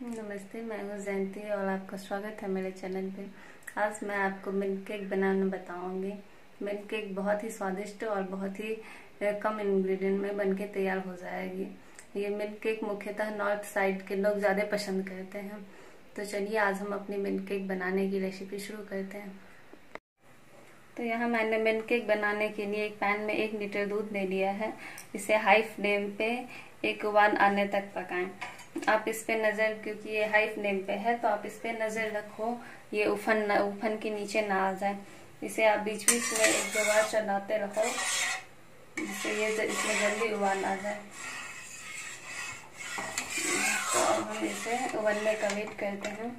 नमस्ते, मैं हूँ जयंती और आपका स्वागत है मेरे चैनल पे। आज मैं आपको मिल्क केक बनाना बताऊँगी। मिल्क केक बहुत ही स्वादिष्ट और बहुत ही कम इंग्रेडिएंट में बनके तैयार हो जाएगी। ये मिल्क केक मुख्यतः नॉर्थ साइड के लोग ज़्यादा पसंद करते हैं। तो चलिए, आज हम अपनी मिल्क केक बनाने की रेसिपी शुरू करते हैं। तो यहाँ मैंने मिल्क केक बनाने के लिए एक पैन में एक लीटर दूध ले लिया है। इसे हाई फ्लेम पे एक वन आने तक पकाएँ। आप इस पे नज़र, क्योंकि ये हाई फ्लेम पे है तो आप इस पे नज़र रखो, ये उफन उफन के नीचे ना आ जाए। इसे आप बीच बीच में एक दो बार चलाते रहो, जिससे ये इसमें जल्दी उबाल आ जाए। तो अब हम इसे उबलने का वेट करते हैं।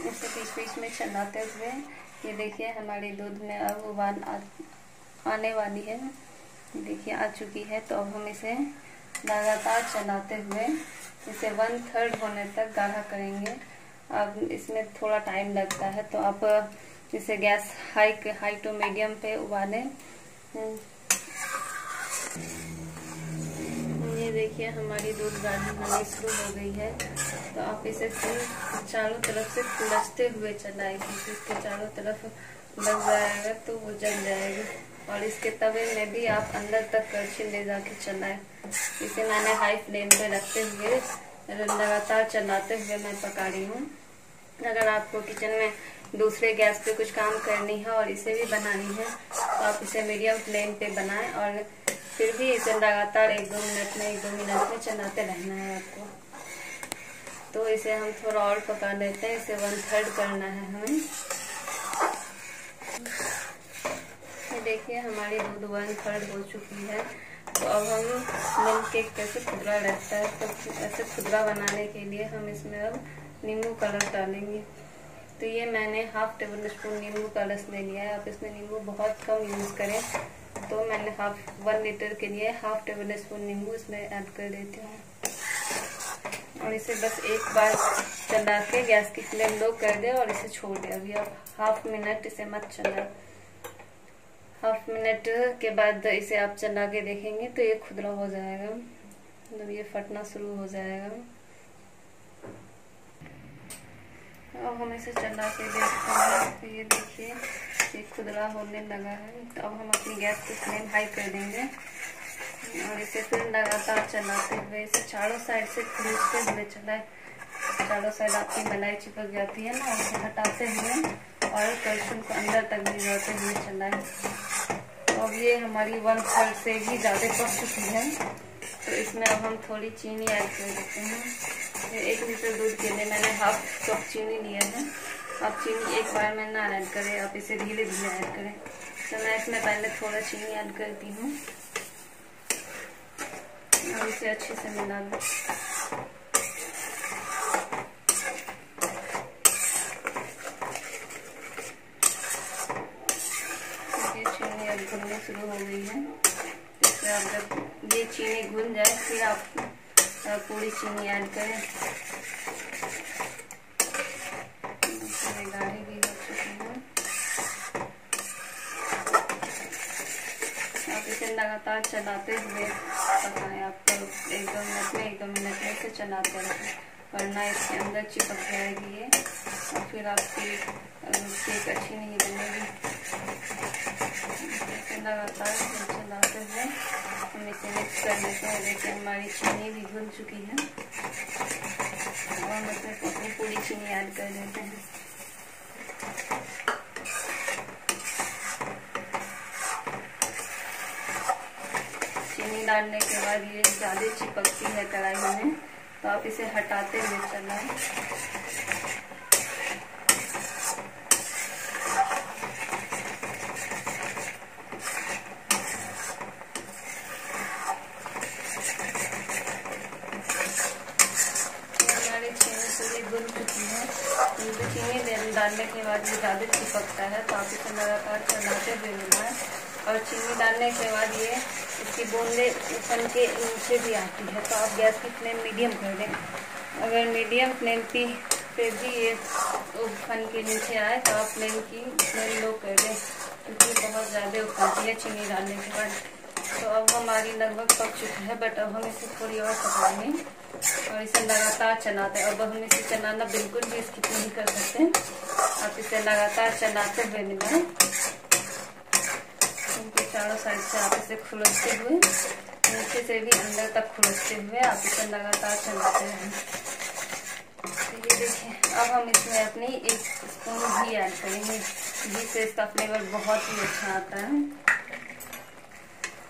इसे बीच बीच में चलाते हुए, ये देखिए हमारी दूध में अब उबाल आने वाली है। देखिए, आ चुकी है तो अब हम इसे लगातार चलाते हुए, इसे वन थर्ड होने तक गाढ़ा करेंगे। अब इसमें थोड़ा टाइम लगता है तो आप इसे gas high high to medium पे उबालें। ये देखिए, हमारी दूध गाढ़ी होनी शुरू हो गई है। तो आप इसे फिर चारों तरफ़ से खुलसते हुए चलाएँ, क्योंकि इसके चारों तरफ़ लग जाएगा तो वो जल जाएगी। और इसके तवे में भी आप अंदर तक करछी ले जाके चलाए। इसे मैंने हाई फ्लेम पे रखते हुए, लगातार चलाते हुए मैं पका रही हूँ। अगर आपको किचन में दूसरे गैस पे कुछ काम करनी है और इसे भी बनानी है तो आप इसे मीडियम फ्लेम पे बनाएँ और फिर भी इसे लगातार एक दो मिनट में, एक दो मिनट में चलाते रहना है आपको। तो इसे हम थोड़ा और पका लेते हैं, इसे वन थर्ड करना है हमें। देखिए, हमारी दूध वन थर्ड हो चुकी है। तो अब हम मिल्क केक कैसे खुदरा रहता है तो ऐसे खुदरा बनाने के लिए हम इसमें अब नींबू का रस डालेंगे। तो ये मैंने हाफ़ टेबल स्पून नींबू का रस ले लिया है। आप इसमें नींबू बहुत कम यूज़ करें। तो मैंने हाफ़ वन लीटर के लिए हाफ़ टेबल स्पून नींबू इसमें ऐड कर देती हूँ। और इसे बस एक बार चला के गैस की फ्लेम लो कर दे और इसे छोड़ दे। अभी आप हाफ़ मिनट इसे मत चलाए। हाफ़ मिनट के बाद इसे आप चला के देखेंगे तो ये खुदरा हो जाएगा। मतलब ये फटना शुरू हो जाएगा। अब हम इसे चला के देखते हैं। तो ये देखिए, ये खुदरा होने लगा है। तो अब हम अपनी गैस की फ्लेम हाई कर देंगे और इसे फिर लगातार चलाते हुए इसे चारों साइड से खरीदते हुए चलाए चारों साइड आपकी मलाई चिपक जाती है ना, उसे हटाते हुए और कलछुल को अंदर तक भिजवाते हुए चलाए अब ये हमारी वन थर्ड से भी ज़्यादा पक चुकी है। तो इसमें अब हम थोड़ी चीनी ऐड कर देते हैं। एक लीटर दूध के लिए मैंने हाफ़ कप चीनी लिया है। आप चीनी एक बार में ना ऐड करें, आप इसे धीरे धीरे ऐड करें। तो मैं इसमें पहले थोड़ा चीनी ऐड करती हूँ। और इसे अच्छे से मिला दूँ घुलने शुरू हो गई है इसमें आप जब घुल जाए, फिर आप पूरी चीनी ऐड करें। भी चुकी है। आप इसे लगातार चलाते हुए पकाएँ आपको एक दो मिनट में, एक दो मिनट में इसे चलाते रहें, वरना इसके अंदर चिपक जाएगी ये। और फिर आपकी केक अच्छी नहीं बनेगी। लगातार चलाते हुए हम इसे मिक्स कर लेते हैं देखिए हमारी चीनी भी घुल चुकी है और हम इसमें पूरी चीनी ऐड कर देते हैं चीनी डालने के बाद ये ज़्यादा चिपकती है कढ़ाई में तो आप इसे हटाते हुए चलाएँ भून चुकी है तो चीनी डालने के बाद ये ज़्यादा चिपकता है तो आप इसे लगातार चलाते हुए है और चीनी डालने के बाद ये इसकी बूंदे ऊपर के नीचे भी आती है। तो आप गैस की फ्लेम मीडियम कर दें। अगर मीडियम फ्लेम की पे भी ये फन के नीचे आए तो आप फ्लेम की फ्लेम लो कर दें। क्योंकि बहुत ज़्यादा उफनती है चीनी डालने के बाद। तो अब हमारी लगभग पक चुकी है बट अब हम इसे थोड़ी और पकाएँगे और इसे लगातार चलाते हैं। अब हम इसे चलाना बिल्कुल भी स्किप नहीं कर सकते। आप इसे लगातार चलाते हुए मिलाएँ चारों साइड से आप इसे खुलते हुए, नीचे से भी अंदर तक खुलसते हुए आप इसे लगातार चलाते हैं। तो ये देखिए, अब हम इसमें अपनी एक स्पून घी ऐड करेंगे घी से इसका फ्लेवर बहुत ही अच्छा आता है।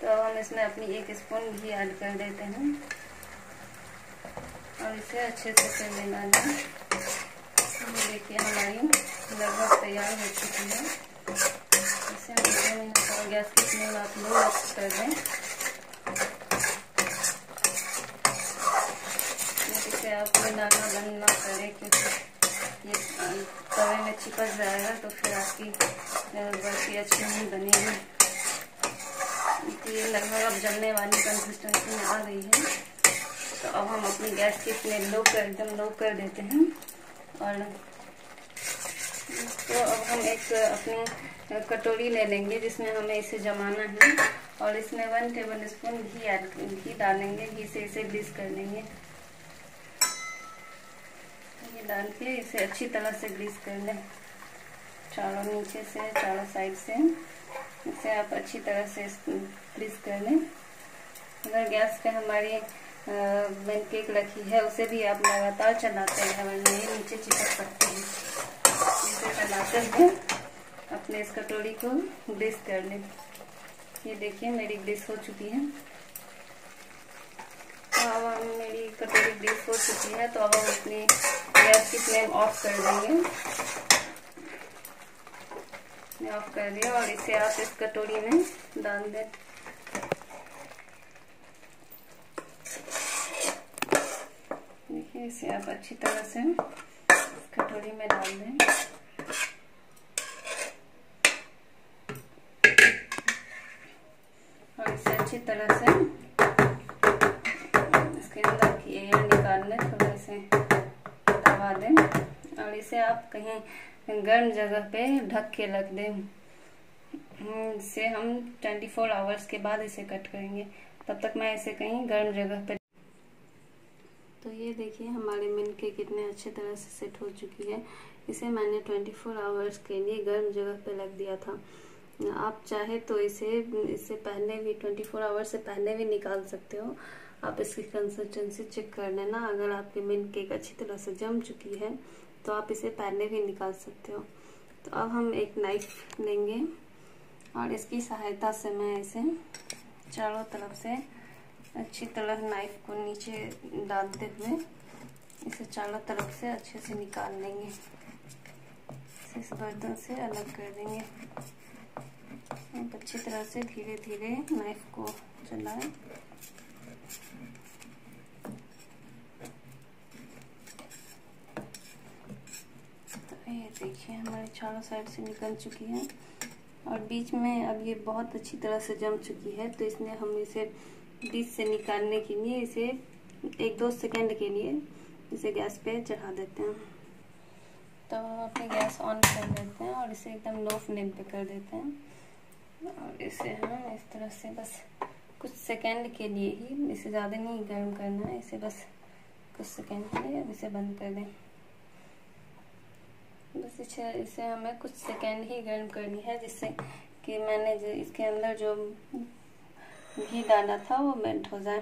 तो अब हम इसमें अपनी एक स्पून घी ऐड कर देते हैं। और इसे अच्छे से कर लेना है देखिए हमारी लगभग तैयार हो चुकी है। इसे हम गैस की फ्लेम आप लोग कर दें। आप बनाना बंद ना करें, क्योंकि ये तवे में चिपक जाएगा तो फिर आपकी बर्फ़ी अच्छी नहीं बनेगी। ये लगभग अब जलने वाली कंसिस्टेंसी में आ गई है। तो अब हम अपनी गैस की फ्लेम लो कर, एकदम लो कर देते हैं। और तो अब हम एक अपनी कटोरी ले लेंगे, जिसमें हमें इसे जमाना है। और इसमें वन टेबल स्पून घी ऐड घी डालेंगे, घी से इसे ग्रीस कर लेंगे। ये डाल के इसे अच्छी तरह से ग्रीस कर लें। चारों नीचे से, चारों साइड से। इसे आप अच्छी तरह से ग्रीस कर लें। अगर गैस पे हमारी मैन केक रखी है, उसे भी आप लगातार चलाते हैं, वरना ये नीचे चिपक सकते हैं। इसे चलाते हुए अपने इस कटोरी को ग्रीस कर लें। ये देखिए, मेरी ग्रीस हो चुकी है। तो अब मेरी कटोरी ग्रीस हो चुकी है तो अब हम अपनी गैस की फ्लेम ऑफ़ कर देंगे। ऑफ़ कर दिया और इसे आप इस कटोरी में डाल दें। देखिए, इसे आप अच्छी तरह से कटोरी में डाल दें। और इसे अच्छी तरह से इसके अंदर की एयर निकाल लें, थोड़ा इसे दबा दें। और इसे आप कहीं गर्म जगह पे ढक के रख दें। इसे हम 24 फोर आवर्स के बाद इसे कट करेंगे। तब तक मैं इसे कहीं गर्म जगह पे तो ये देखिए, हमारे मिन के कितने अच्छे तरह से सेट हो चुकी है। इसे मैंने 24 फोर आवर्स के लिए गर्म जगह पे रख दिया था। आप चाहे तो इसे इससे पहले भी 24 फोर आवर्स से पहले भी निकाल सकते हो। आप इसकी कंसिस्टेंसी चेक कर लेना। अगर आपकी मिन केक अच्छी तरह से जम चुकी है तो आप इसे पहले भी निकाल सकते हो। तो अब हम एक नाइफ लेंगे और इसकी सहायता से मैं इसे चारों तरफ़ से अच्छी तरह नाइफ को नीचे डालते हुए इसे चारों तरफ़ से अच्छे से निकाल लेंगे। इस बर्तन से अलग कर देंगे। अच्छी तरह से धीरे धीरे नाइफ को चलाएँ तो ये देखिए, हमारे चारों साइड से निकल चुकी है। और बीच में अब ये बहुत अच्छी तरह से जम चुकी है तो इसलिए हम इसे बीच से निकालने के लिए इसे एक दो सेकंड के लिए इसे गैस पे चढ़ा देते हैं। तो हम अपनी गैस ऑन कर देते हैं और इसे एकदम लो फ्लेम पे कर देते हैं। और इसे हम इस तरह से बस कुछ सेकंड के लिए ही, इसे ज़्यादा नहीं गर्म करना है, इसे बस कुछ सेकेंड के लिए अब इसे बंद कर दें। बस इसे इसे हमें कुछ सेकेंड ही गर्म करनी है, जिससे कि मैंने इसके अंदर जो घी डाला था, वो मेल्ट हो जाए।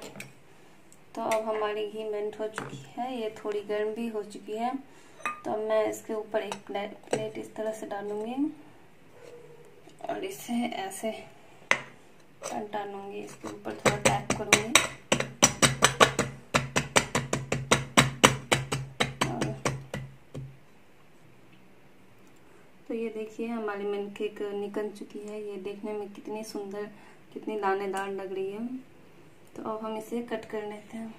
तो अब हमारी घी मेल्ट हो चुकी है, ये थोड़ी गर्म भी हो चुकी है। तो अब मैं इसके ऊपर एक प्लेट इस तरह से डालूँगी। और इसे ऐसे डालूँगी इसके ऊपर थोड़ा टैप करूँगी। ये देखिए, हमारी मिल्क केक निकल चुकी है। ये देखने में कितनी सुंदर, कितनी दानेदार लग रही है। तो अब हम इसे कट कर लेते हैं।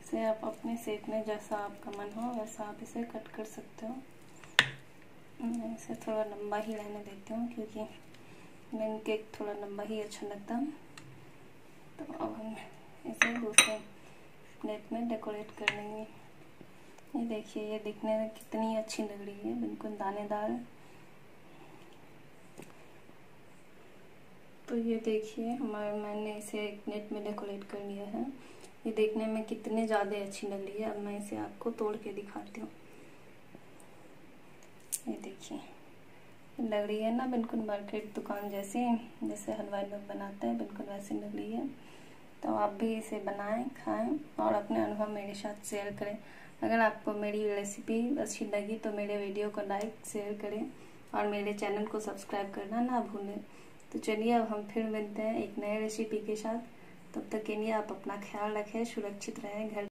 इसे आप अपने सेप में, जैसा आपका मन हो, वैसा आप इसे कट कर सकते हो। मैं इसे थोड़ा लंबा ही रहने देती हूँ, क्योंकि मैन केक थोड़ा लंबा ही अच्छा लगता है। तो अब हम इसे दूसरे प्लेट में डेकोरेट कर लेंगे। ये देखिए, ये दिखने में कितनी अच्छी लग रही है। बिल्कुल दानेदार। तो ये देखिए, हमारे मैंने इसे एक नेट में डेकोरेट कर लिया है। ये देखने में कितने ज़्यादा अच्छी लग रही है। अब मैं इसे आपको तोड़ के दिखाती हूँ। ये देखिए, लग रही है ना, बिल्कुल मार्केट दुकान जैसी, जैसे हलवाई लोग बनाते हैं, बिल्कुल वैसी लग रही है। तो आप भी इसे बनाएँ, खाएँ और अपने अनुभव मेरे साथ शेयर करें। अगर आपको मेरी रेसिपी अच्छी लगी तो मेरे वीडियो को लाइक शेयर करें और मेरे चैनल को सब्सक्राइब करना ना भूलें। तो चलिए अब हम फिर मिलते हैं एक नए रेसिपी के साथ। तब तक के लिए आप अपना ख्याल रखें, सुरक्षित रहें, घर